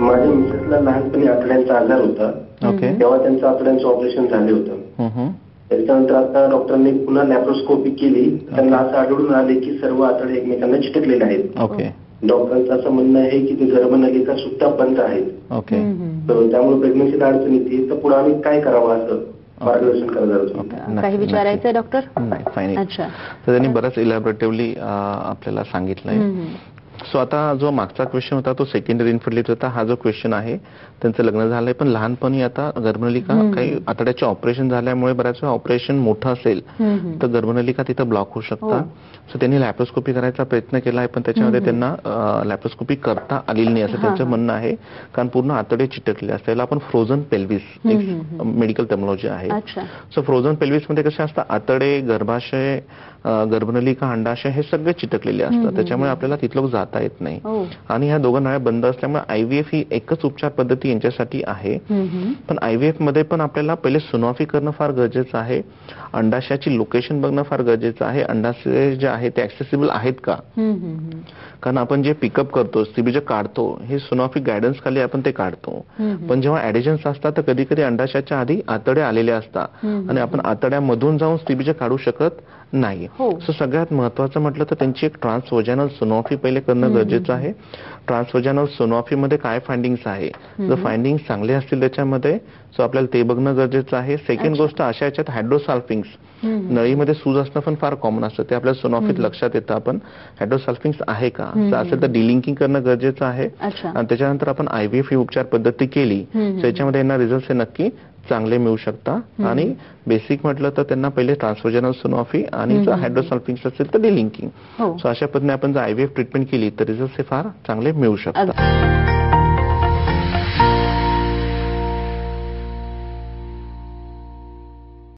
माझ्या मिसेसला लहानपणी आतड्यांचा आजार होता. ओके. तेव्हा त्यांचं आतड्यांचं ऑपरेशन झाले होतं. त्याच्यानंतर आता डॉक्टरांनी पुन्हा लॅप्रोस्कोपी केली. त्यांना असं आढळून आले की सर्व आतडे एकमेकांना चिटकलेले आहेत. ओके. डॉक्टरांचं असं म्हणणं आहे की ते गर्भनलिका सुद्धा बंद आहेत. ओके. तर त्यामुळे प्रेग्नन्सीला अडचण येते. तर पुढे आम्ही काय करावं असं काही नक्की, विचारायचंय डॉक्टर. नाही अच्छा. तर त्यांनी बरंच इलॅबोरेटिव्हली आपल्याला सांगितलंय. सो आता जो मागचा क्वेश्चन होता तो सेकंडरी इन्फर्टिलिटी होता. हा जो क्वेश्चन आहे त्यांचं लग्न झालंय. पण लहानपणी आता गर्भनलिका काही आतड्याचे ऑपरेशन झाल्यामुळे बऱ्याच वेळा ऑपरेशन मोठं असेल. तर गर्भनलिका तिथं ब्लॉक होऊ शकतात सो त्यांनी लॅप्रोस्कोपी करायचा प्रयत्न केला आहे पण त्याच्यामध्ये त्यांना लॅप्रोस्कोपी करता आलेली नाही असं त्यांचं म्हणणं आहे. कारण पूर्ण आतडे चिटकले असतात याला आपण फ्रोझन पेल्विस एक मेडिकल टेक्नॉलॉजी आहे. सो फ्रोझन पेल्विसमध्ये कसे असतात? आतडे गर्भाशय गर्भनलिका अंडाशय हे सगळे चिटकलेले असतात. त्याच्यामुळे आपल्याला तिथलं जाता येत नाही. हो. आणि ह्या दोघं नळ्या बंद असल्यामुळे आयव्हीएफ ही एकच उपचार पद्धती यांच्यासाठी आहे. पण आयव्हीएफमध्ये पण आपल्याला पहिले सोनोग्राफी करणं फार गरजेचं आहे. अंडाशयाची लोकेशन बघणं फार गरजेचं आहे. अंडाशय जे आहे ते ऍक्सेसिबल आहेत का. कारण आपण जे पिकअप करतो सीबीजे काढतो हे सोनोग्राफी गायडन्स खाली आपण ते काढतो. पण जेव्हा ऍडिजन्स असतात तर कधी कधी अंडाशयाच्या आधी आतडे आलेले असतात. आणि आपण आतड्यामधून जाऊन सीबीजे काढू शकत नाही. हो. सो सगळ्यात महत्वाचं म्हटलं तर त्यांची एक ट्रान्सवोजॅनल सोनोग्राफी पहिले करणं गरजेचं आहे. ट्रान्सवोजॅनल सोनोग्राफी मध्ये काय फाइंडिंग्स आहे? जर फाइंडिंग चांगले असतील त्याच्यामध्ये सो आपल्याला ते बघणं गरजेचं आहे. सेकंड गोष्ट अशा याच्यात हायड्रोसाल्फिंग्स नळीमध्ये सूज असणं पण फार कॉमन असतं. ते आपल्या सोनोग्राफीत लक्षात येतं. आपण हायड्रोसाल्फिंग्स आहे का? असेल तर डिलिंकिंग करणं गरजेचं आहे. आणि त्याच्यानंतर आपण आयव्हीएफ ही उपचार पद्धती केली. हम्म. त्याच्यामध्ये यांना रिझल्ट हे नक्की चांगले मिळू शकतात आणि बेसिक म्हटलं तर त्यांना पहिले ट्रान्सफोजनल सोनोग्राफी आणि जर हायड्रोसल्फिंग्स असेल तर डिलिंकिंग हो. सो अशा पद्धतीने आपण जर आयव्हीएफ ट्रीटमेंट केली तर रिझल्ट हे फार चांगले मिळू शकतात.